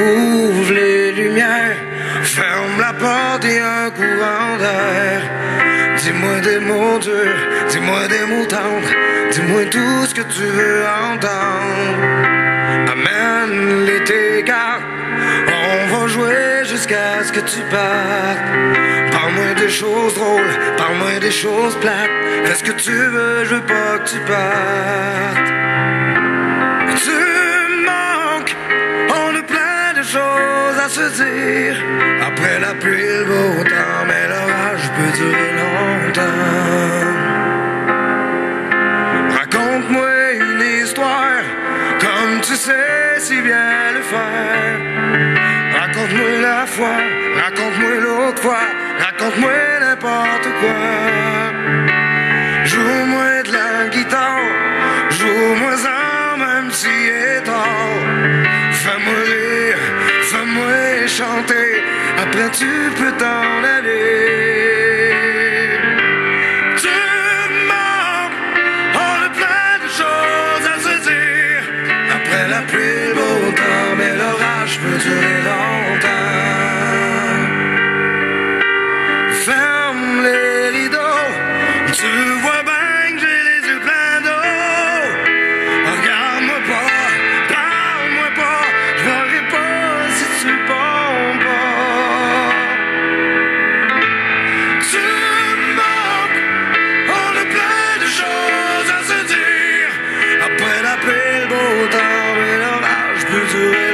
Ouvre les lumières, ferme la porte et un courant d'air. Dis-moi des mots durs, dis-moi des mots tendres, dis-moi tout ce que tu veux entendre. Les tes cartes, on va jouer jusqu'à ce que tu partes. Parle-moi des choses drôles, parle-moi des choses plates. Fais ce que tu veux, je veux pas que tu partes. Se dire. Après la pluie, le beau temps, mais l'orage peut durer longtemps. Raconte-moi une histoire, comme tu sais si bien le faire. Raconte-moi la fois, raconte-moi l'autre fois, raconte-moi n'importe quoi. Joue-moi de la guitare, joue-moi en même si tard. chanter, après tu peux t'en aller. Tu demandes, on oh, a plein de choses à se dire, après la pluie. do it.